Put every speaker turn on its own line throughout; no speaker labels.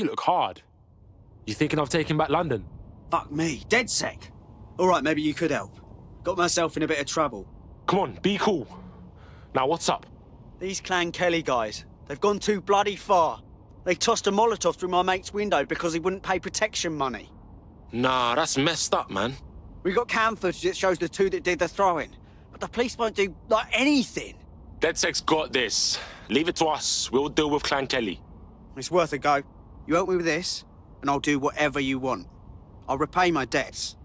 You look hard. You thinking of taking back London?
Fuck me, DedSec. All right, maybe you could help. Got myself in a bit of trouble.
Come on, be cool. Now, what's up?
These Clan Kelly guys, they've gone too bloody far. They tossed a Molotov through my mate's window because he wouldn't pay protection money.
Nah, that's messed up, man.
We got cam footage that shows the two that did the throwing. But the police won't do, like, anything.
DedSec's got this. Leave it to us. We'll deal with Clan Kelly.
It's worth a go. You help me with this, and I'll do whatever you want. I'll repay my debts.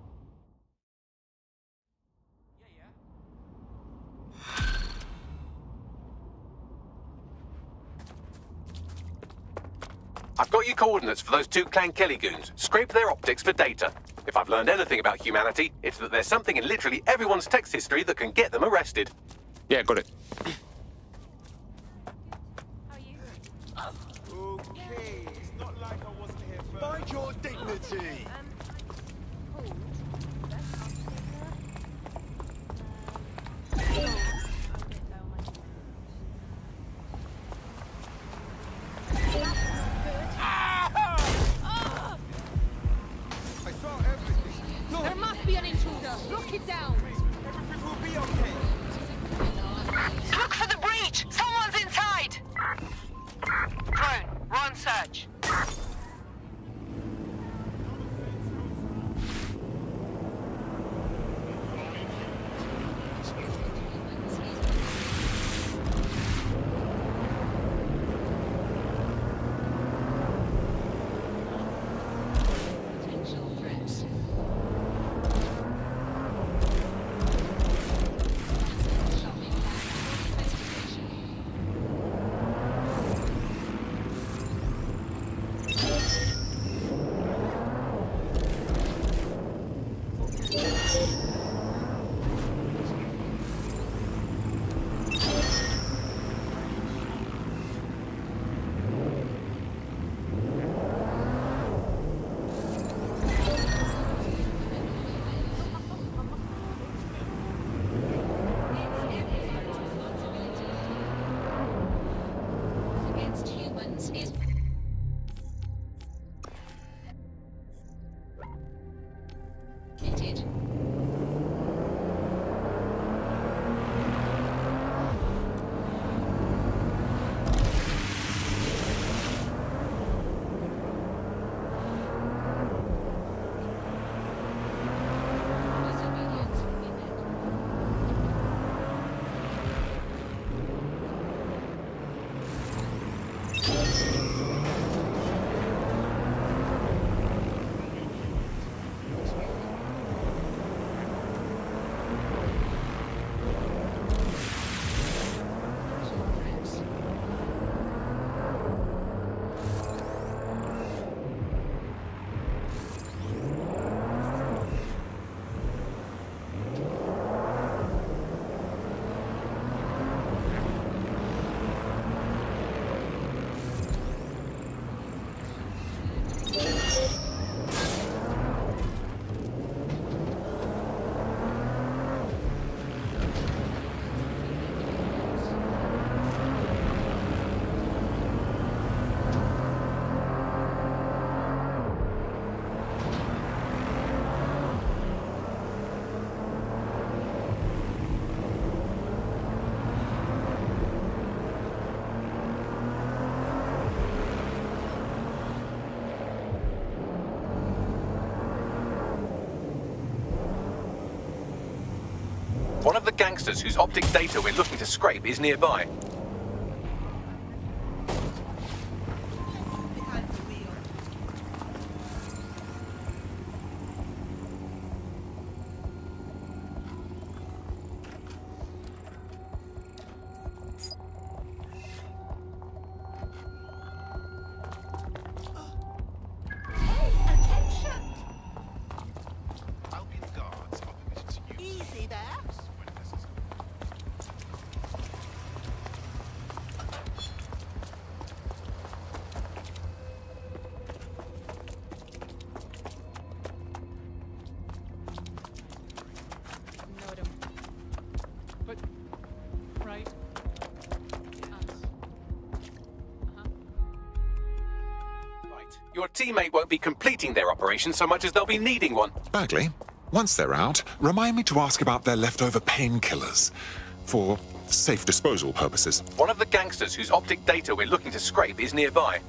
I've got your coordinates for those two Clan Kelly goons. Scrape their optics for data. If I've learned anything about humanity, it's that there's something in literally everyone's text history that can get them arrested.
Yeah, got it.
Okay, it's not like I wasn't here first. Find your
gangsters whose optic data we're looking to scrape is nearby. Your teammate won't be completing their operation so much as they'll be needing one.
Bagley, once they're out, remind me to ask about their leftover painkillers. For safe disposal purposes.
One of the gangsters whose optic data we're looking to scrape is nearby.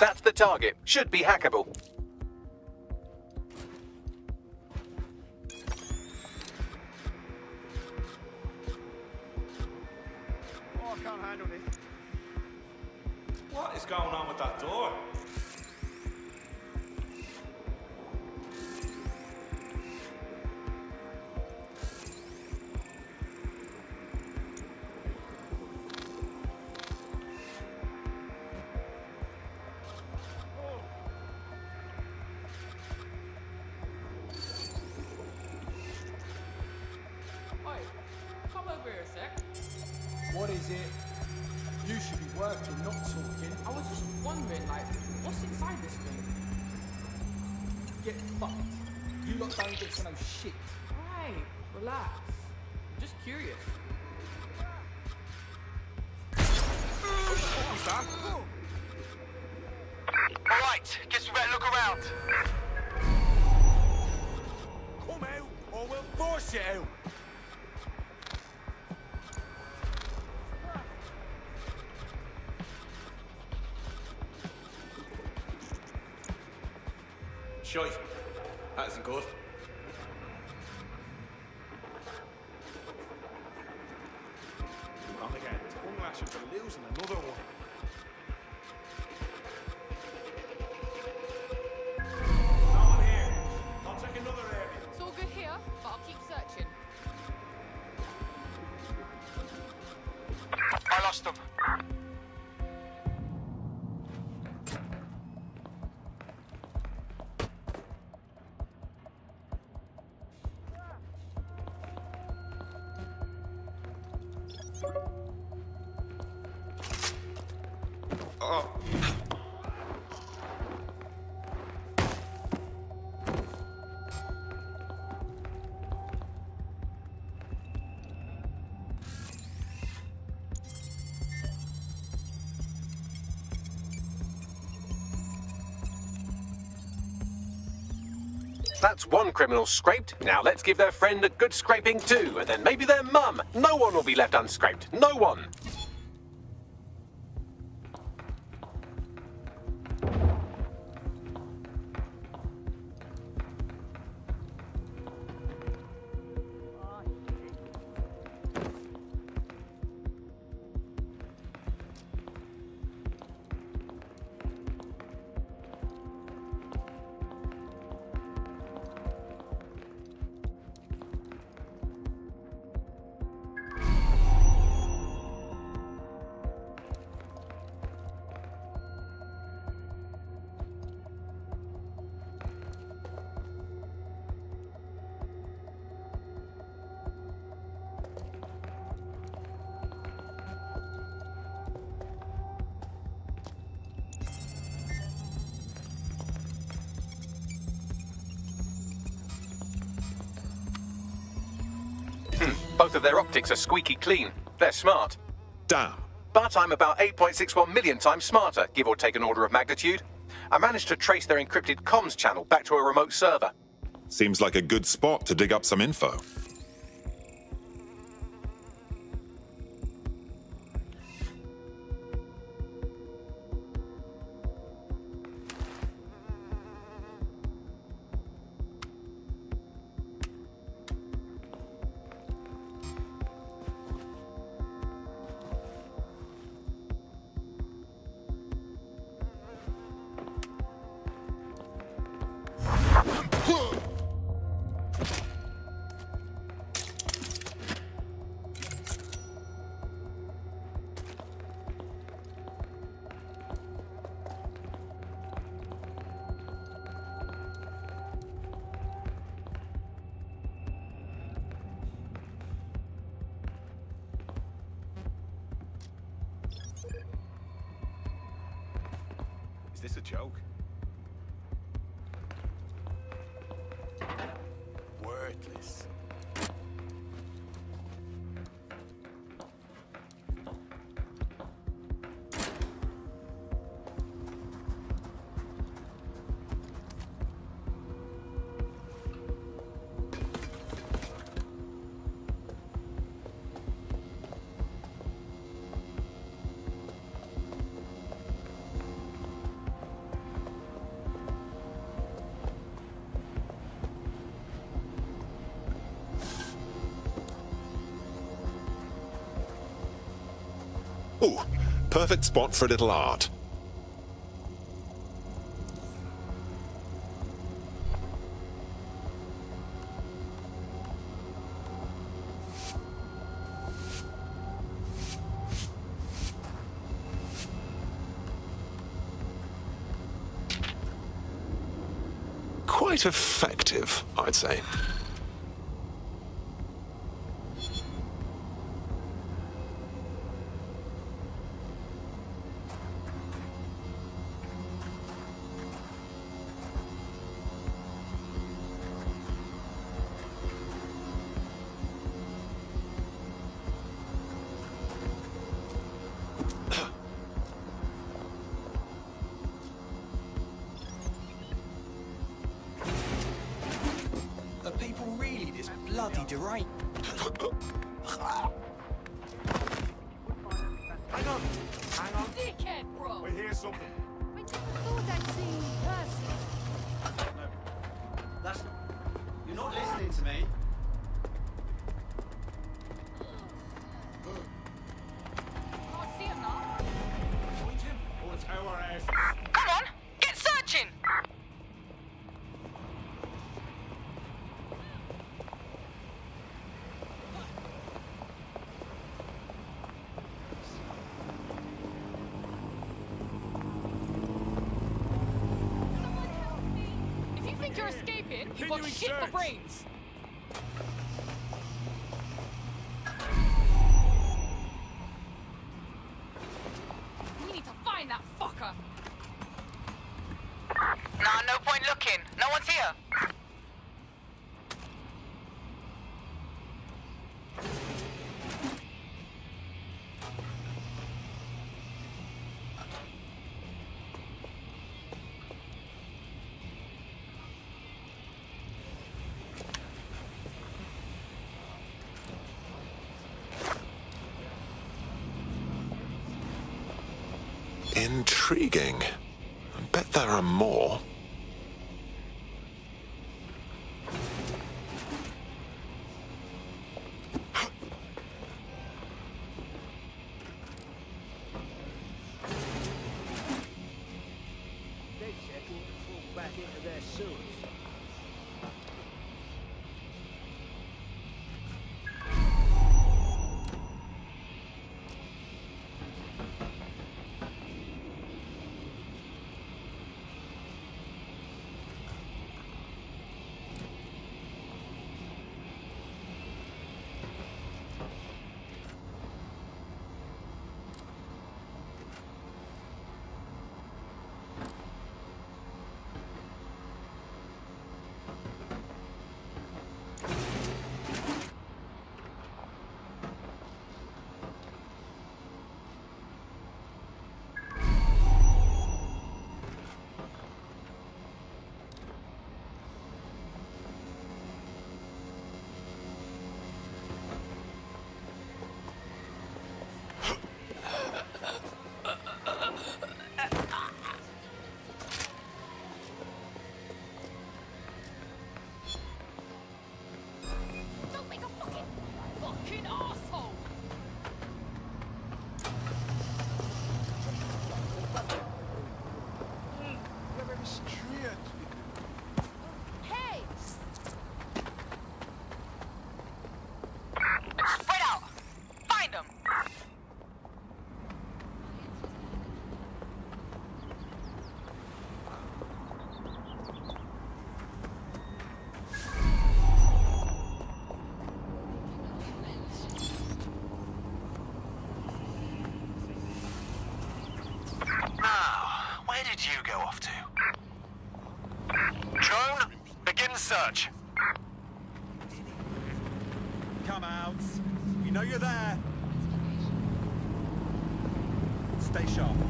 That's the target. Should be hackable.
Oh, I can't handle this.
What is going on with that door?
Working, not talking.
I was just wondering, like, what's inside this thing?
Get fucked. You lot don't get to know shit.
Right, relax. I'm just curious.
All right, guess we better look around.
Come out, or we'll force you out.
Tongue lashing for losing another one.
That's one criminal scraped. Now let's give their friend a good scraping too, and then maybe their mum. No one will be left unscraped. No one. Both of their optics are squeaky clean. They're smart.
Damn.
But I'm about 8.61 million times smarter, give or take an order of magnitude. I managed to trace their encrypted comms channel back to a remote server.
Seems like a good spot to dig up some info.
Is this a joke?
Ooh, perfect spot for a little art. Quite effective, I'd say.
Bloody deranged?
escaping, you've got shit for brains.
Intriguing. Bet there are more.
Stay sharp.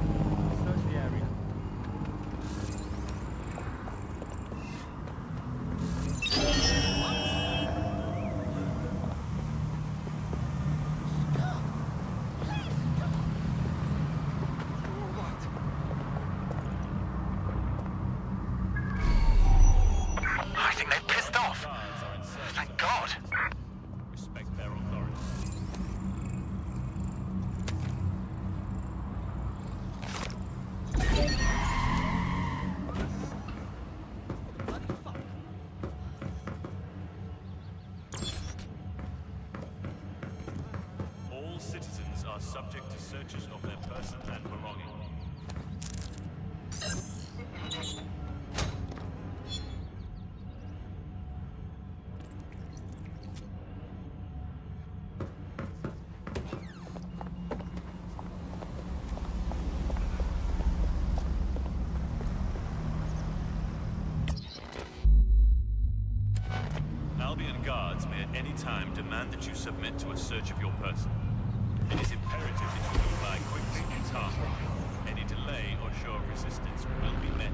Any time demand that you submit to a search of your person. It is imperative that you comply quickly and calmly. Any delay or show of resistance will be met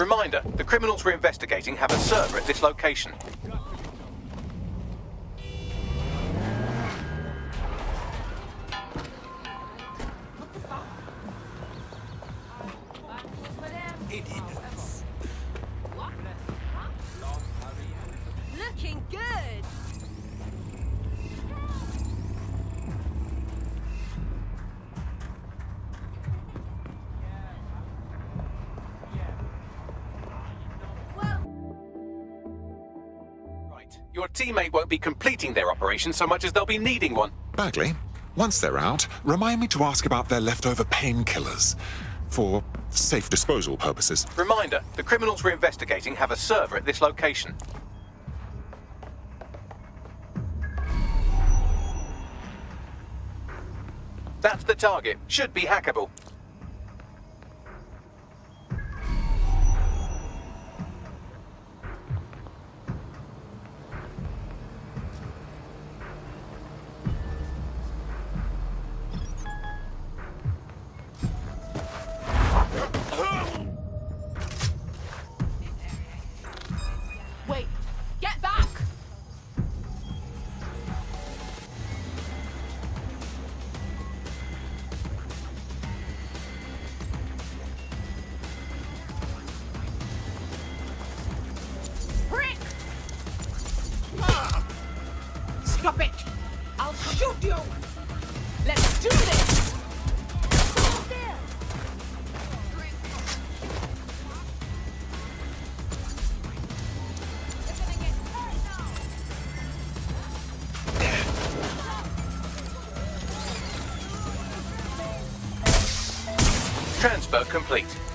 Reminder, the criminals we're investigating have a server at this location. Your teammate won't be completing their operation so much as they'll be needing one.
Bagley, once they're out, remind me to ask about their leftover painkillers. For safe disposal purposes.
Reminder, the criminals we're investigating have a server at this location. That's the target. Should be hackable. Transfer complete.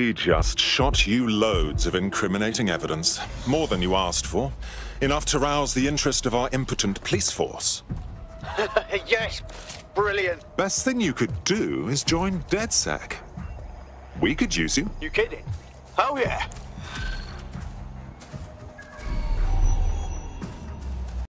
We just shot you loads of incriminating evidence. More than you asked for. Enough to rouse the interest of our impotent police force.
yes, brilliant.
Best thing you could do is join DedSec. We could use you.
You kidding? Oh yeah.